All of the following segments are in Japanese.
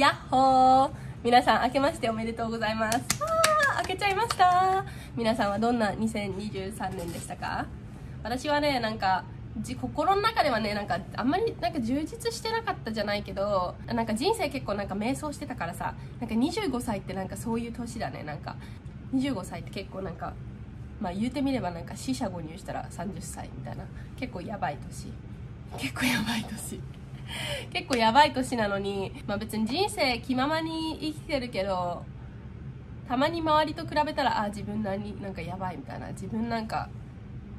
やっほー。皆さん明けましておめでとうございます。あー明けちゃいました。皆さんはどんな2023年でしたか？私はねなんか心の中ではねなんかあんまりなんか充実してなかったじゃないけどなんか人生結構なんか迷走してたからさ。なんか25歳ってなんかそういう年だね。なんか25歳って結構なんかまあ言うてみればなんか死者誤入したら30歳みたいな。結構やばい年。結構やばい年。結構やばい年なのに、まあ、別に人生気ままに生きてるけどたまに周りと比べたらあ自分なになんかやばいみたいな自分なんか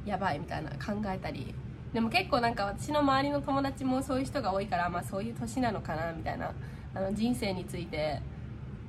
やばいみたいな考えたり。でも結構なんか私の周りの友達もそういう人が多いから、まあ、そういう年なのかなみたいなあの人生について、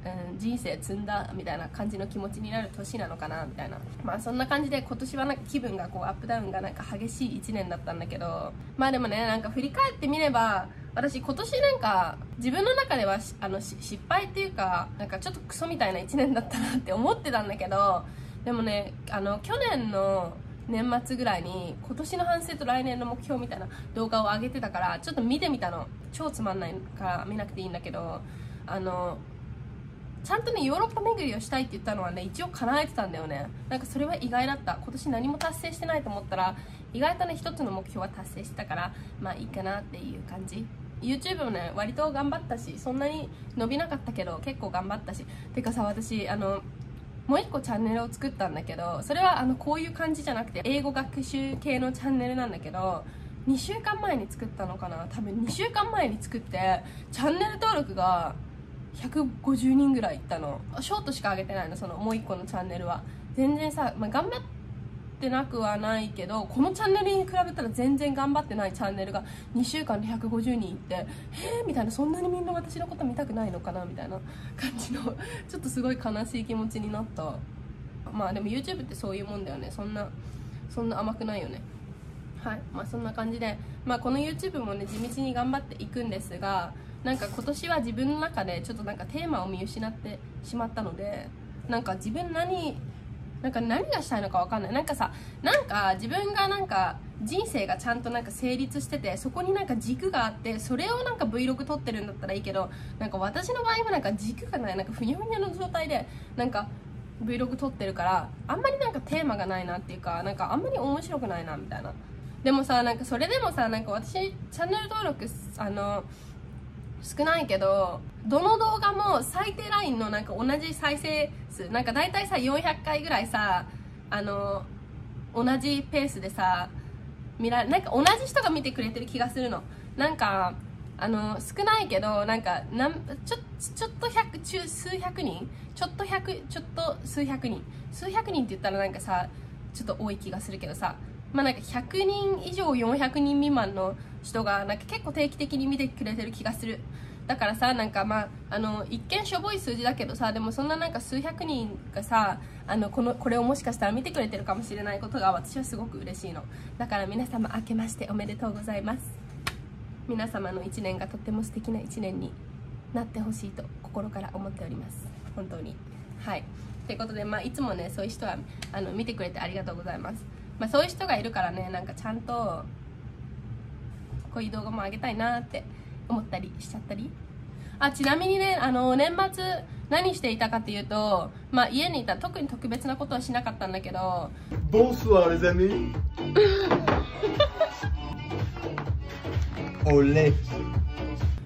うん、人生積んだみたいな感じの気持ちになる年なのかなみたいな。まあそんな感じで今年はなんか気分がこうアップダウンがなんか激しい1年だったんだけどまあでもねなんか振り返ってみれば私今年なんか自分の中ではあの失敗っていうかなんかちょっとクソみたいな1年だったなって思ってたんだけどでもねあの去年の年末ぐらいに今年の反省と来年の目標みたいな動画を上げてたからちょっと見てみたの。超つまんないから見なくていいんだけどあのちゃんとねヨーロッパ巡りをしたいって言ったのはね一応叶えてたんだよね。なんかそれは意外だった。今年何も達成してないと思ったら意外とね一つの目標は達成してたからまあいいかなっていう感じ。YouTube もね割と頑張ったしそんなに伸びなかったけど結構頑張ったし。てかさ私あのもう一個チャンネルを作ったんだけどそれはあのこういう感じじゃなくて英語学習系のチャンネルなんだけど2週間前に作ったのかな。多分2週間前に作ってチャンネル登録が150人ぐらいいったの。ショートしか上げてないのそのもう一個のチャンネルは。全然さ、まあ、頑張ってなくはないけどこのチャンネルに比べたら全然頑張ってないチャンネルが2週間で150人いってへえみたいなそんなにみんな私のこと見たくないのかなみたいな感じの ちょっとすごい悲しい気持ちになった。まあでも YouTube ってそういうもんだよね。そんなそんな甘くないよね。はい。まあそんな感じで、まあ、この YouTube もね地道に頑張っていくんですがなんか今年は自分の中でちょっとなんかテーマを見失ってしまったのでなんか自分何なんか何がしたいのか分かんない。なんかさなんか自分がなんか人生がちゃんとなんか成立しててそこになんか軸があってそれをなんか Vlog 撮ってるんだったらいいけどなんか私の場合はなんか軸がないなんかふにゃふにゃの状態でなんか Vlog 撮ってるからあんまりなんかテーマがないなっていうかなんかあんまり面白くないなみたいな。でもさなんかそれでもさなんか私チャンネル登録あの少ないけどどの動画も最低ラインのなんか同じ再生数なんか大体さ400回ぐらいさあの同じペースでさ見らなんか同じ人が見てくれてる気がするの。なんかあの少ないけどなんかなんちょちょっと百中数百人？ちょっと百ちょっと数百人？数百人って言ったらなんかさちょっと多い気がするけどさ。まあなんか100人以上400人未満の人がなんか結構定期的に見てくれてる気がする。だからさなんかまああの一見しょぼい数字だけどさでもそんななんか数百人がさあのこのこれをもしかしたら見てくれてるかもしれないことが私はすごく嬉しいの。だから皆様明けましておめでとうございます。皆様の1年がとっても素敵な1年になってほしいと心から思っております。本当に。はい。ということで、まあ、いつもねそういう人はあの見てくれてありがとうございます。まあ、そういう人がいるからねなんかちゃんとこういう動画も上げたいなって思ったりしちゃったり？あちなみにねあの年末何していたかっていうと、まあ、家にいた特に特別なことはしなかったんだけど。Bonsoir les amis Olé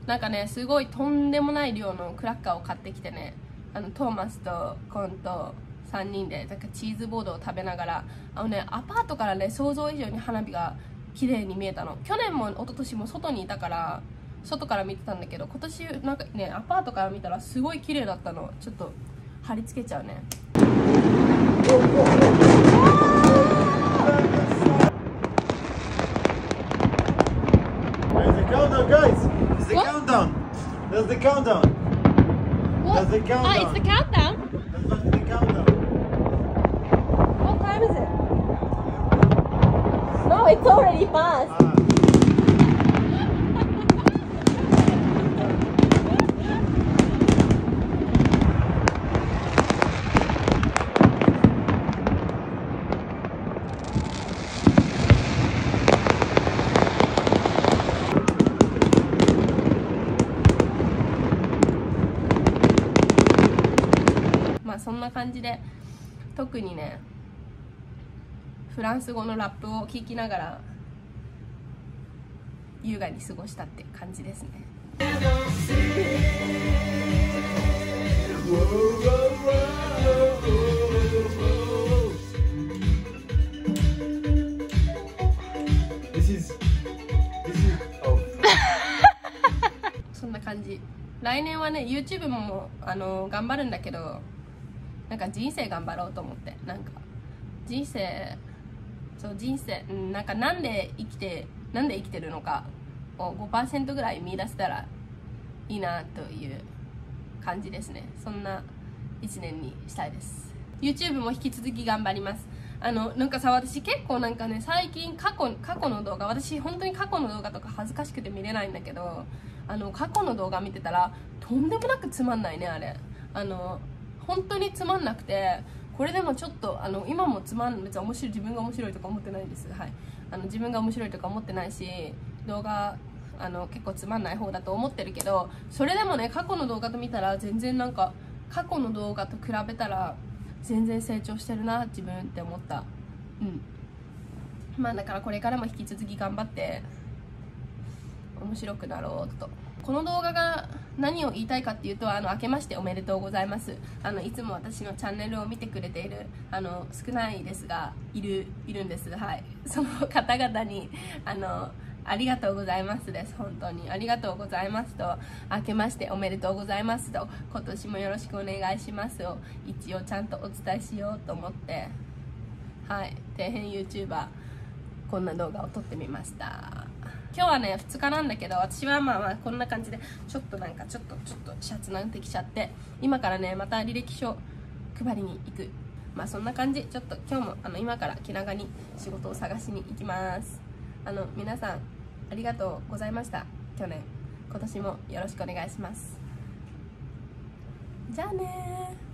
なんかねすごいとんでもない量のクラッカーを買ってきてね。あのトーマスとコンと3人でなんかチーズボードを食べながら。あのねアパートからね想像以上に花火が綺麗に見えたの。去年も一昨年も外にいたから外から見てたんだけど今年なんかねアパートから見たらすごい綺麗だったの。ちょっと貼り付けちゃうね。It's the What? countdown No, it's already past. Ah. まあそんな感じで特にねフランス語のラップを聴きながら優雅に過ごしたって感じですね. Oh. そんな感じ来年はね YouTube もあの頑張るんだけどなんか人生頑張ろうと思ってなんか人生そう人生。うんなんかなんで生きてなんで生きてるのかを5%ぐらい見出せたらいいなという感じですね。そんな1年にしたいです。YouTube も引き続き頑張ります。あのなんかさ私結構なんかね最近過去過去の動画私本当に過去の動画とか恥ずかしくて見れないんだけどあの過去の動画見てたらとんでもなくつまんないねあれ。あの本当につまんなくてこれでもちょっとあの今もつまん別に面白い自分が面白いとか思ってないんです。はい。あの自分が面白いとか思ってないし動画あの結構つまんない方だと思ってるけどそれでもね過去の動画と見たら全然なんか過去の動画と比べたら全然成長してるな自分って思った。うん。まあだからこれからも引き続き頑張って面白くなろうと。この動画が何を言いたいかっていうとあの明けましておめでとうございます。あのいつも私のチャンネルを見てくれているあの少ないですがいるいるんです。はい。その方々にあのありがとうございますです。本当に。ありがとうございますと明けましておめでとうございますと今年もよろしくお願いしますを一応ちゃんとお伝えしようと思って。はい。底辺 YouTuber こんな動画を撮ってみました。今日はね2日なんだけど私はまあまあこんな感じでちょっとなんかちょっとちょっとシャツなんてきちゃって今からねまた履歴書配りに行く。まあそんな感じ。ちょっと今日もあの今から気長に仕事を探しに行きます。あの皆さんありがとうございました。去年。今年もよろしくお願いします。じゃあね